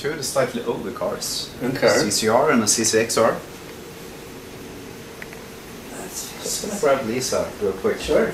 two of the slightly older cars. Okay. CCR and a CCXR. Let's grab Lisa real quick. Sure.